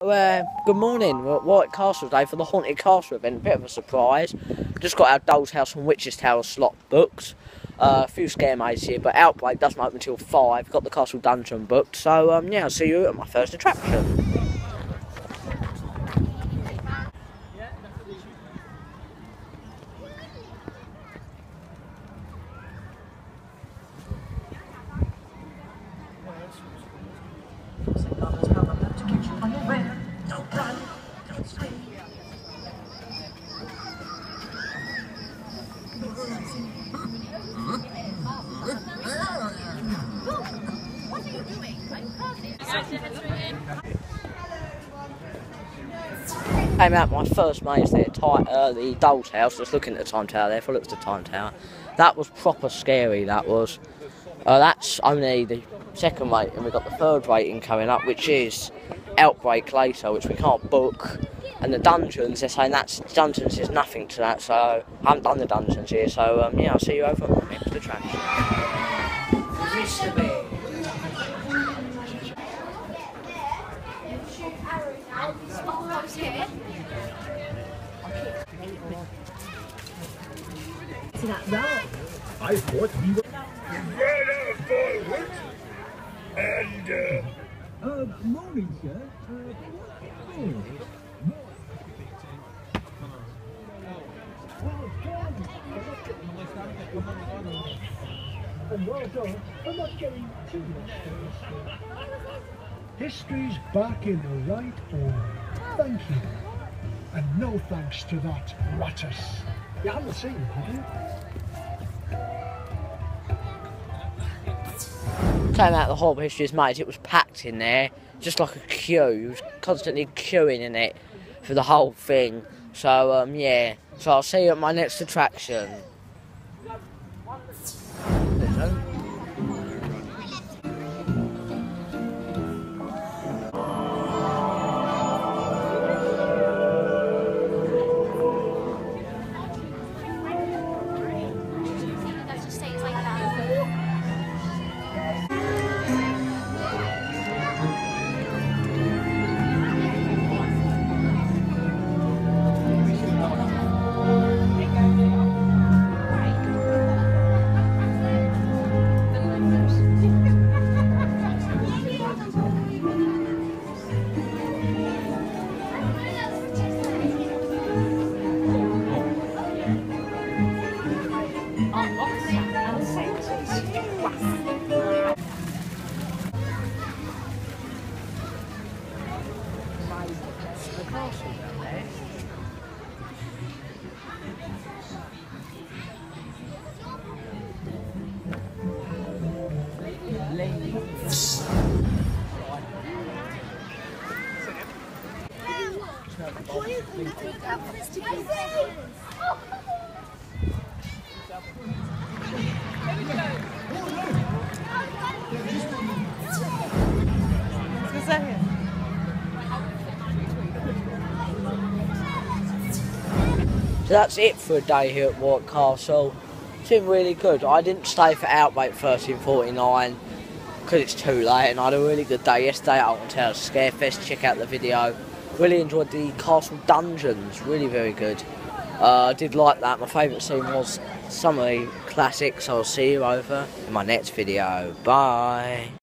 Uh, good morning, we're at Warwick Castle today for the Haunted Castle event. Bit of a surprise. Just got our Doll's House and Witch's Tower slot booked. Uh, a few scare mazes here, but Outbreak doesn't open until 5. Got the Castle Dungeon booked. So, um, yeah, I'll see you at my first attraction. Came out my first maze there, uh, the Doll's House. Just looking at the time tower there. If I looked at the time tower, that was proper scary. That was. Uh, that's only the second rate, and we've got the third rating coming up, which is Outbreak later, which we can't book. And the dungeons, they're saying that's dungeons is nothing to that, so I haven't done the dungeons here. So um, yeah, I'll see you over at my next attraction. To that. I thought we were right forward. And, uh... Uh, morning, sir. Uh. And well done for not getting too much History's back in the right order. Thank you. And no thanks to that Rattus. You haven't seen him, have you? Came out the Horrible Histories maze, it was packed in there, just like a queue. You was constantly queuing in it for the whole thing. So um, yeah, so I'll see you at my next attraction. coffee, though. Was that here? So that's it for a day here at Warwick Castle. It's been really good. I didn't stay for Outbreak 1349 because it's too late and I had a really good day yesterday at Alton Towers Scarefest. Check out the video. Really enjoyed the castle dungeons. Really very good. Uh, I did like that. My favourite scene was some of the classics. I'll see you over in my next video. Bye.